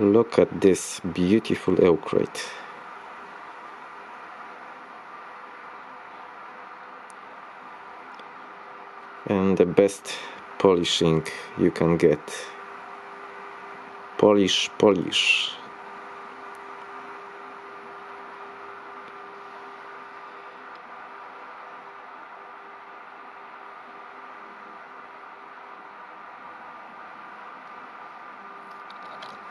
Look at this beautiful oak And the best polishing you can get. Polish, polish.